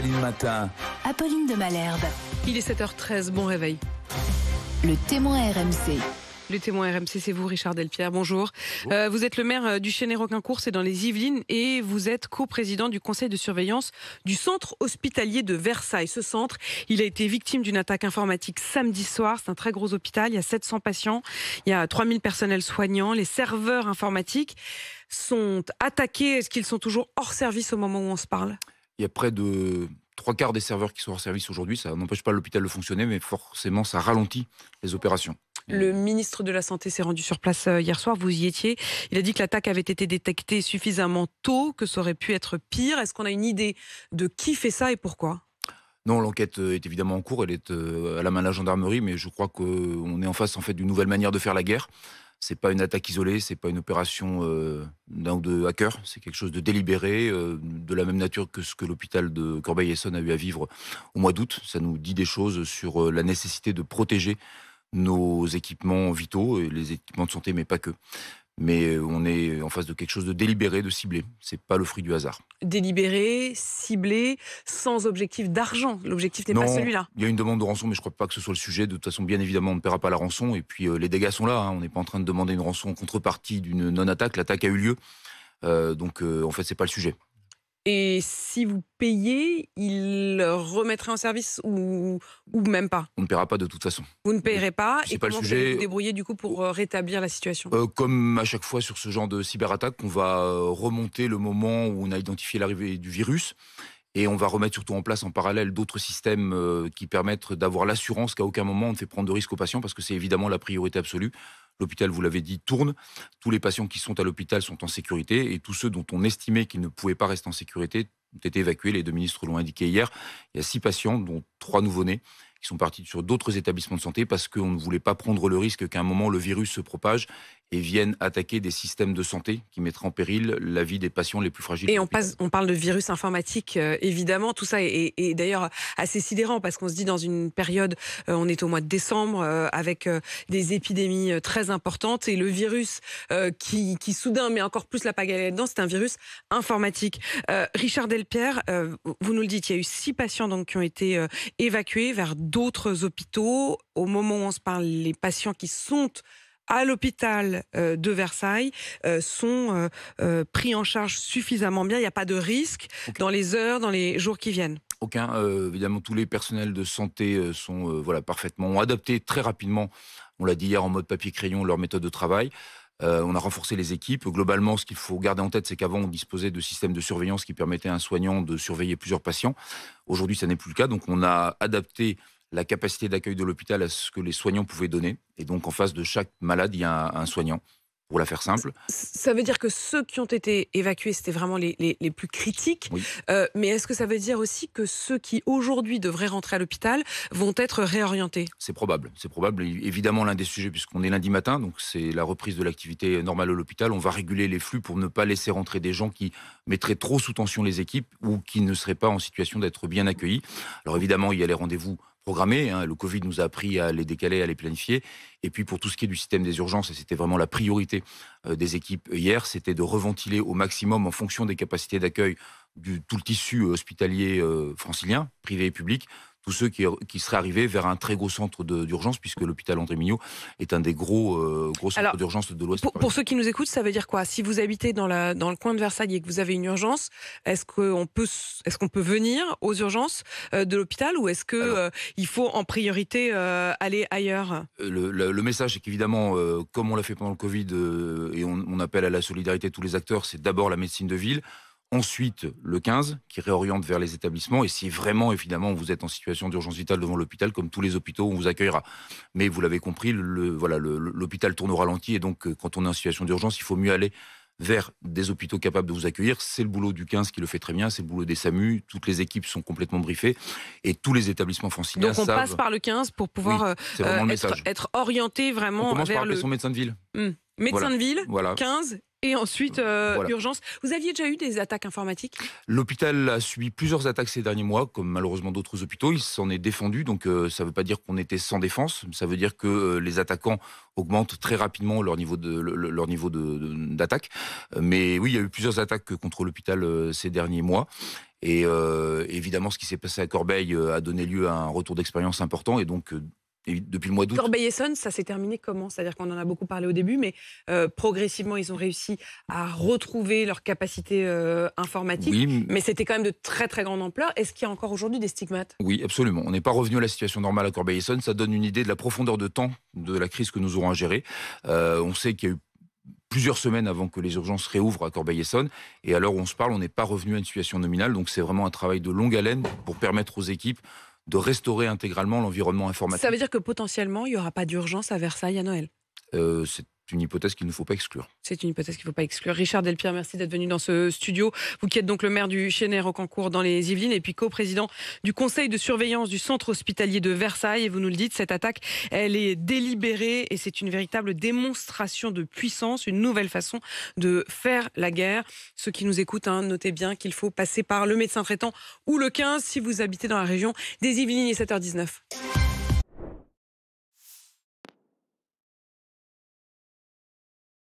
Apolline Matin. Apolline de Malherbe. Il est 7h13, bon réveil. Le témoin RMC. Le témoin RMC, c'est vous, Richard Delpierre. Bonjour. Euh, vous êtes le maire euh, du Chêne-Roquincourt, c'est dans les Yvelines, et vous êtes coprésident du conseil de surveillance du centre hospitalier de Versailles. Ce centre, il a été victime d'une attaque informatique samedi soir. C'est un très gros hôpital. Il y a 700 patients. Il y a 3000 personnels soignants. Les serveurs informatiques sont attaqués. Est-ce qu'ils sont toujours hors service au moment où on se parle? Il y a près de trois quarts des serveurs qui sont hors service aujourd'hui. Ça n'empêche pas l'hôpital de fonctionner, mais forcément, ça ralentit les opérations. Le ministre de la Santé s'est rendu sur place euh, hier soir, vous y étiez. Il a dit que l'attaque avait été détectée suffisamment tôt, que ça aurait pu être pire. Est-ce qu'on a une idée de qui fait ça et pourquoi? Non, l'enquête euh, est évidemment en cours, elle est euh, à la main de la gendarmerie, mais je crois qu'on est en face en fait d'une nouvelle manière de faire la guerre. C'est pas une attaque isolée, c'est pas une opération d'un ou deux hackers, c'est quelque chose de délibéré, de la même nature que ce que l'hôpital de Corbeil-Essonne a eu à vivre au mois d'août. Ça nous dit des choses sur la nécessité de protéger nos équipements vitaux, et les équipements de santé, mais pas que. Mais euh, on est en face de quelque chose de délibéré, de ciblé. C'est pas le fruit du hasard. Délibéré, ciblé, sans objectif d'argent. L'objectif n'est pas celui-là. Il y a une demande de rançon, mais je ne crois pas que ce soit le sujet. De toute façon, bien évidemment, on ne paiera pas la rançon. Et puis, euh, les dégâts sont là. Hein. On n'est pas en train de demander une rançon en contrepartie d'une non-attaque. L'attaque a eu lieu. Euh, donc, en fait, c'est pas le sujet. Et si vous payez, il remettrait en service ou, ou même pas? On ne paiera pas de toute façon. Vous ne payerez pas Et pas comment vous débrouiller du coup pour euh, rétablir la situation? Euh, Comme à chaque fois sur ce genre de cyberattaque, on va euh, remonter le moment où on a identifié l'arrivée du virus. Et on va remettre surtout en place en parallèle d'autres systèmes qui permettent d'avoir l'assurance qu'à aucun moment on ne fait prendre de risque aux patients, parce que c'est évidemment la priorité absolue. L'hôpital, vous l'avez dit, tourne. Tous les patients qui sont à l'hôpital sont en sécurité et tous ceux dont on estimait qu'ils ne pouvaient pas rester en sécurité ont été évacués. Les deux ministres l'ont indiqué hier. Il y a six patients, dont trois nouveau-nés, qui sont partis sur d'autres établissements de santé parce qu'on ne voulait pas prendre le risque qu'à un moment le virus se propage et vienne attaquer des systèmes de santé qui mettraient en péril la vie des patients les plus fragiles. Et on, passe, on parle de virus informatique, euh, évidemment. Tout ça est, d'ailleurs assez sidérant parce qu'on se dit dans une période, euh, on est au mois de décembre, euh, avec des épidémies très importantes et le virus qui, qui, soudain met encore plus la pagaille là-dedans, c'est un virus informatique. Richard Delpierre, vous nous le dites, il y a eu six patients donc, qui ont été évacués vers d'autres hôpitaux. Au moment où on se parle, les patients qui sont à l'hôpital euh, de Versailles euh, sont euh, pris en charge suffisamment bien. Il n'y a pas de risque dans les heures, dans les jours qui viennent. Aucun. évidemment, tous les personnels de santé sont voilà parfaitement ont adapté très rapidement. On l'a dit hier en mode papier crayon leur méthode de travail. on a renforcé les équipes. Globalement, ce qu'il faut garder en tête, c'est qu'avant, on disposait de systèmes de surveillance qui permettaient à un soignant de surveiller plusieurs patients. Aujourd'hui, ça n'est plus le cas. Donc, on a adapté la capacité d'accueil de l'hôpital à ce que les soignants pouvaient donner. Et donc, en face de chaque malade, il y a un, soignant pour la faire simple. Ça veut dire que ceux qui ont été évacués, c'était vraiment les, les, plus critiques. Euh, mais est-ce que ça veut dire aussi que ceux qui aujourd'hui devraient rentrer à l'hôpital vont être réorientés? C'est probable. C'est probable. Évidemment, l'un des sujets, puisqu'on est lundi matin, donc c'est la reprise de l'activité normale à l'hôpital. On va réguler les flux pour ne pas laisser rentrer des gens qui mettraient trop sous tension les équipes ou qui ne seraient pas en situation d'être bien accueillis. Alors évidemment, il y a les rendez-vous Hein. Le Covid nous a appris à les décaler, à les planifier. Et puis pour tout ce qui est du système des urgences, et c'était vraiment la priorité euh, des équipes hier, c'était de reventiler au maximum en fonction des capacités d'accueil du tout le tissu hospitalier euh, francilien, privé et public, tous ceux qui, seraient arrivés vers un très gros centre d'urgence, puisque l'hôpital André Mignot est un des gros, euh, gros centres d'urgence de l'Ouest. Pour, ceux qui nous écoutent, ça veut dire quoi? Si vous habitez dans, la, dans le coin de Versailles et que vous avez une urgence, est-ce qu'on peut, est qu'on peut venir aux urgences euh, de l'hôpital ou est-ce qu'il euh, il faut en priorité aller ailleurs? Le, message, c'est qu'évidemment, comme on l'a fait pendant le Covid et on, on appelle à la solidarité tous les acteurs, c'est d'abord la médecine de ville. Ensuite, le 15, qui réoriente vers les établissements. Et si vraiment, évidemment, vous êtes en situation d'urgence vitale devant l'hôpital, comme tous les hôpitaux, on vous accueillera. Mais vous l'avez compris, le, voilà, l'hôpital tourne au ralenti. Et donc, euh, quand on est en situation d'urgence, il faut mieux aller vers des hôpitaux capables de vous accueillir. C'est le boulot du 15 qui le fait très bien, c'est le boulot des SAMU, toutes les équipes sont complètement briefées et tous les établissements franciliens Donc on passe par le 15 pour pouvoir euh, être, être, orienté vraiment on commence vers par le... son médecin de ville. Hmm. Médecin de ville, 15, Et ensuite, euh, Voilà. urgence. Vous aviez déjà eu des attaques informatiques? L'hôpital a subi plusieurs attaques ces derniers mois, comme malheureusement d'autres hôpitaux. Il s'en est défendu, donc euh, ça ne veut pas dire qu'on était sans défense. Ça veut dire que euh, les attaquants augmentent très rapidement leur niveau de le- le- leur niveau de- de- d'attaque. Euh, Mais oui, il y a eu plusieurs attaques contre l'hôpital ces derniers mois. Et évidemment, ce qui s'est passé à Corbeil a donné lieu à un retour d'expérience important. Et donc, depuis le mois d'août, Corbeil-Essonnes, ça s'est terminé comment? C'est-à-dire qu'on en a beaucoup parlé au début, mais euh, progressivement, ils ont réussi à retrouver leur capacité euh, informatique. oui, Mais c'était quand même de très très grande ampleur. Est-ce qu'il y a encore aujourd'hui des stigmates? Oui, absolument. On n'est pas revenu à la situation normale à Corbeil-Essonnes. Ça donne une idée de la profondeur de temps de la crise que nous aurons à gérer. Euh, on sait qu'il y a eu plusieurs semaines avant que les urgences réouvrent à Corbeil-Essonnes. Et à l'heure où on se parle, on n'est pas revenu à une situation nominale. Donc c'est vraiment un travail de longue haleine pour permettre aux équipes de restaurer intégralement l'environnement informatique. Ça veut dire que potentiellement, il n'y aura pas d'urgence à Versailles à Noël? Euh, c'est une hypothèse qu'il ne faut pas exclure. C'est une hypothèse qu'il ne faut pas exclure. Richard Delpierre, merci d'être venu dans ce studio. Vous qui êtes donc le maire du Chénet Rocancourt dans les Yvelines et puis co-président du conseil de surveillance du centre hospitalier de Versailles. Et vous nous le dites, cette attaque, elle est délibérée et c'est une véritable démonstration de puissance, une nouvelle façon de faire la guerre. Ceux qui nous écoutent, hein, notez bien qu'il faut passer par le médecin traitant ou le 15 si vous habitez dans la région des Yvelines. Est 7h19.